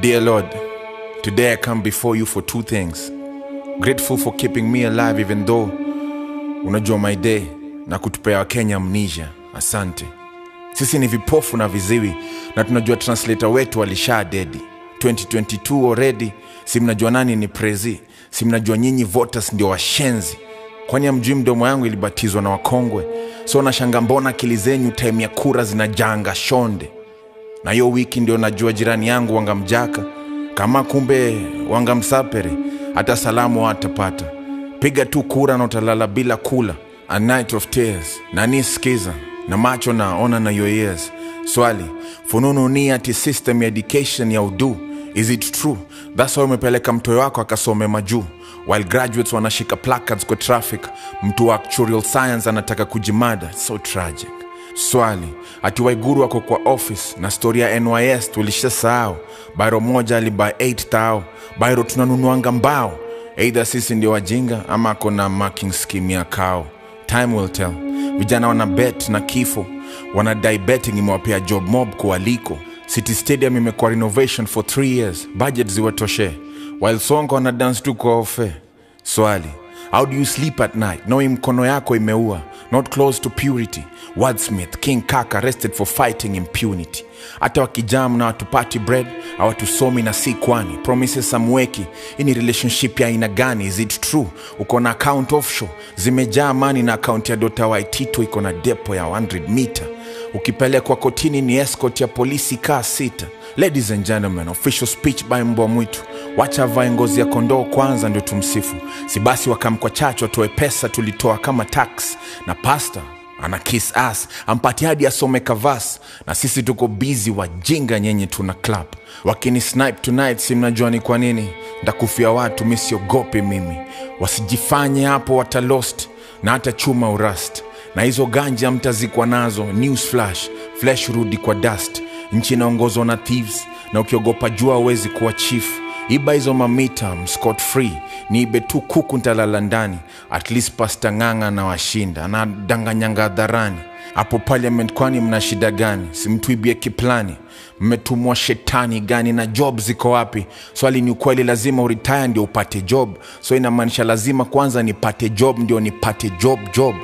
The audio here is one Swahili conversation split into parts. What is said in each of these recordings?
Dear Lord, today I come before you for two things. Grateful for keeping me alive even though unajua my day na kutupea Wakenya amnesia. Asante. Sisi ni vipofu na viziwi na tunajua translator wetu alishaa dedi 2022 already. Si mnajua nani ni prezi, si mnajua nyinyi voters ndio washenzi. Kwani amjui mdomo yangu ilibatizwa na wakongwe? So nashanga mbona akili zenyu time ya kura zinajanga shonde na hiyo wiki ndio najua jirani yangu wangamjaka. Kama kumbe wangamsapere hata salamu atapata piga tu kura na utalala bila kula. A night of tears. Nani skiza na macho naona na your ears. Swali fununu ni ati system ya education ya udu? Is it true? Thats why umepeleka mtoyo wako akasome majuu. While graduates wanashika placards kwa traffic. Mtu wa actuarial science anataka kujimada. So tragic swali ati waiguru ako kwa office na stori ya nys tulisha sahau. Bairo moja aliba 8 tao. Bairo tunanunuanga mbao. Eidha sisi ndio wajinga ama ako na marking scheme ya kao. Time will tell. Vijana wana bet na kifo. Wanadai betting imewapea job mob kualiko city stadium imekuwa renovation for 3 years. Budget ziwatoshe. While wana dance tu kwa ofe. Swali how do you sleep at night? Knowing mkono yako imeua. Not close to purity. Wordsmith king kaka arrested for fighting impunity. Hata wakijam na watupati bread awatusomi na si kwani. Promises amweki hii ni relationship ya aina gani? Is it true? Uko na account offshore. Zimejaa mani na akaunti ya dota waitito iko na depo ya 100 meter ukipelekwa kotini ni escort ya polisi kaa sita. Ladies and gentlemen official speech by mbwa mwitu. Wacha avae ngozi ya kondoo kwanza ndio tumsifu. Si basi wakamkwa chacho watoe pesa tulitoa kama tax. Na pasta ana kiss ass ampati hadi asome kavas. Na sisi tuko bizi wajinga nyenye tuna club wakini snipe tonight si mnajua ni kwa nini? Ndakufia watu misiogopi mimi. Wasijifanye hapo watalost na hata chuma urast na hizo ganja mtazikwa nazo news flash. Flash, rudi kwa dust. Nchi inaongozwa na thieves. Na ukiogopa jua huwezi kuwa chief. Iba hizo mamita mscot free. Niibe tu kuku ntalala ndani. At least pasta ng'ang'a na washinda na danganyanga hadharani. Hapo parliament kwani mna shida gani? Simtuibie kiplani? Mmetumwa shetani gani na job ziko wapi? Swali ni ukweli lazima uritaya ndio upate job. So inamaanisha lazima kwanza nipate job ndio nipate job job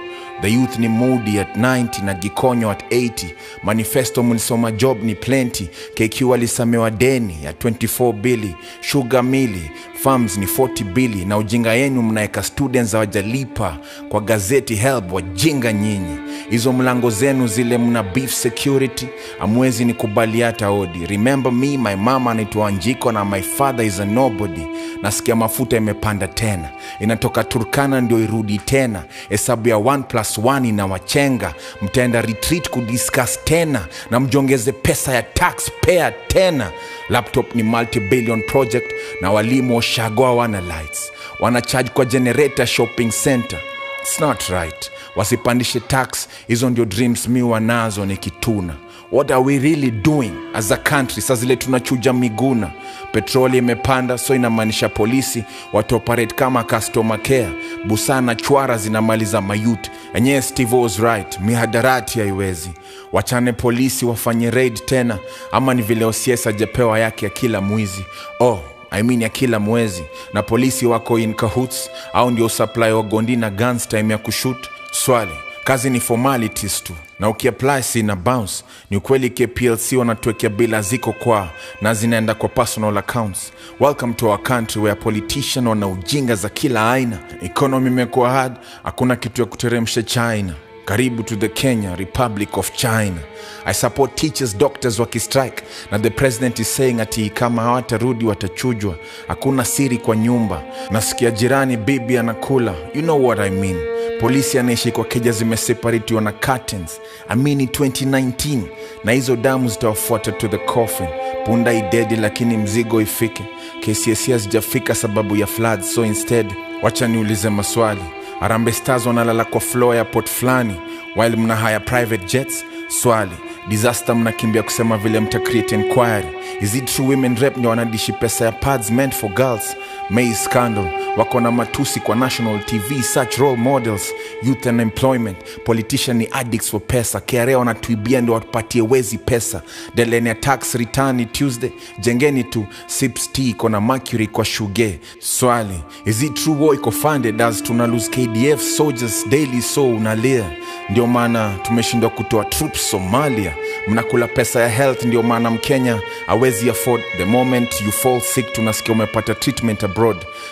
the youth ni moody at 90 na gikonyo at 80 manifesto mlisoma job ni plenty. Kq alisamewa deni ya 24 bili shuga mili farms ni 40 bili na ujinga yenu mnaeka students hawajalipa kwa gazeti help wajinga nyinyi hizo mlango zenu zile mna beef security. Amwezi ni kubali hata odi remember me my mama anaitwa njiko na my father is a nobody. Nasikia mafuta imepanda tena. Inatoka turkana ndio irudi tena. Hesabu ya 1 plus 1 inawachenga. Mtaenda retreat kudiscuss tena na mjongeze pesa ya taxpayer tena. Laptop ni multi-billion project na walimu washagoa wana lights. Wanacharge kwa generator shopping center. It's not right wasipandishe tax. Hizo ndio dreams mi wanazo ni kituna what are we really doing as a country? Saa zile tunachuja miguna. Petroli imepanda so inamaanisha polisi wataoperate kama customer care. Busaa na chwara zinamaliza mayut enyewe steve was right mihadarati haiwezi. Wachane polisi wafanye raid tena. Ama ni vile osies ajepewa yake ya kila mwizi oh I mean ya kila mwezi. Na polisi wako in cahoots au ndio supply wagondi na guns time ya kushut swali kazi ni formalities tu na ukiapply si na bounce. Ni ukweli kplc wanatuwekea bila ziko kwa na zinaenda kwa personal accounts. Welcome to our country where politician wana ujinga za kila aina. Economy imekuwa hard hakuna kitu ya kuteremsha china. Karibu to the kenya republic of china. I support teachers doctors wakistrike na the president is saying ati kama hawatarudi watachujwa. Hakuna siri kwa nyumba. Nasikia jirani bibi anakula. You know what i mean polisi anaishi kwa keja zimeseparatiwa na curtains. Amini 2019 na hizo damu zitawafuata to the coffin. Punda idedi lakini mzigo ifike. Kcsi hazijafika sababu ya flood so instead wacha niulize maswali. Harambee Stars wanalala kwa floor ya port fulani while mna haya private jets? Swali. Disaster mnakimbia kusema vile mta create inquiry. Is it true women rep ndio wanadishi pesa ya pads meant for girls May scandal wako na matusi kwa national tv such role models youth and employment. Politician ni addicts for pesa. Kra wanatuibia ndio watupatie wezi pesa. Deleni ya tax return tuesday. Jengeni tu sips t iko na mercury kwa shuge. Swali is it true war iko funded? As tuna lose kdf soldiers daily so unalia ndio maana tumeshindwa kutoa troops somalia. Mnakula pesa ya health ndio maana mkenya awezi afford. The moment you fall sick tunasikia umepata treatment abroad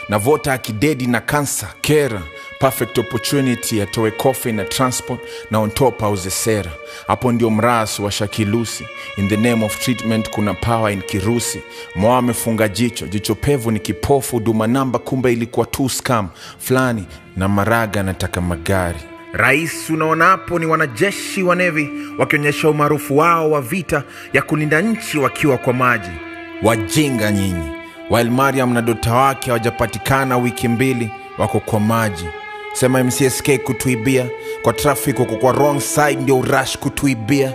na vota akidedi na kansa kera perfect opportunity atoe coffee na transport na on top auze sera hapo ndio mras wa shakilusi in the name of treatment kuna power in kirusi. Moa amefunga jicho jicho pevu ni kipofu. Duma namba kumbe ilikuwa tu scam. Fulani na maraga anataka magari. Rais unaona hapo ni wanajeshi wa nevi wakionyesha umaarufu wao wa vita ya kulinda nchi wakiwa kwa maji. Wajinga nyinyi while mariam na dota wake hawajapatikana wiki mbili wako kwa maji. Sema mcsk kutuibia kwa traffic wako kwa wrong side ndio urash kutuibia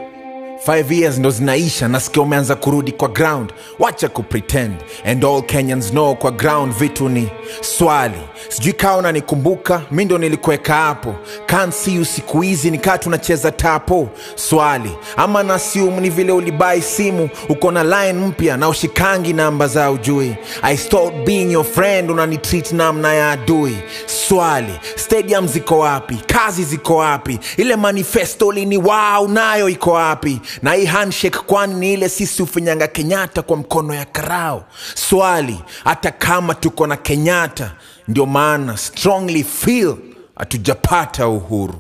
5 years ndo zinaisha nasikia umeanza kurudi kwa ground. Wacha kupretend and all kenyans know kwa ground vitu ni swali. Sijui kaa unanikumbuka mi ndo nilikuweka hapo. Kansiu siku hizi nikaa tunacheza tapo. Swali. Ama nasium ni vile ulibai simu uko na line mpya na ushikangi namba za ujui. I stopped being your friend unanitreat namna ya adui. Swali. Stadium ziko wapi? Kazi ziko wapi? Ile manifesto lini? Wao nayo iko wapi na hii handshake kwani ni ile sisi ufinyanga kenyatta kwa mkono ya karao swali hata kama tuko na kenyatta ndio maana strongly feel hatujapata uhuru